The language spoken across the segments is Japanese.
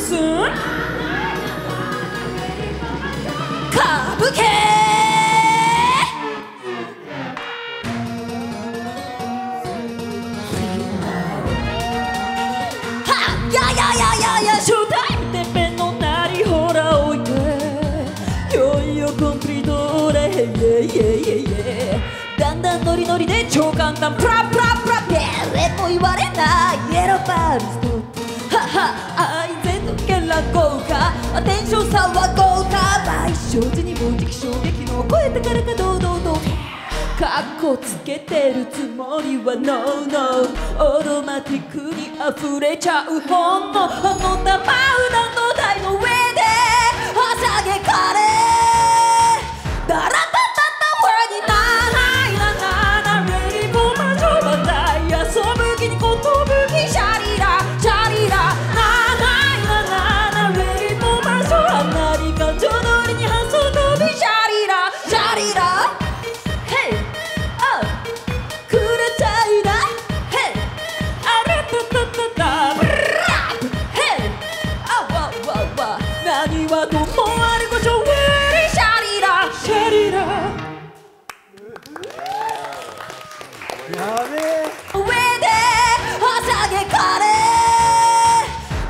soon. Kabuki. ノリノリで超簡単プラプラプラ誰も言われないイエローパールストハハあ豪華テンションさは豪華倍正時にも時衝撃の超えたからか堂々とかっこつけてるつもりは No No オー。トマティックに溢れちゃう本能。あの玉うなの台の上 많이 와도 뭐하는 거죠? 우리 샤리라? 샤리라. 야네 왜내 화장에 가래?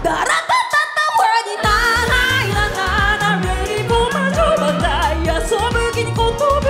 나라따따따 왜니 나나이나나 나 왜니 보만 줘봐 나야. 소문이니 꽃도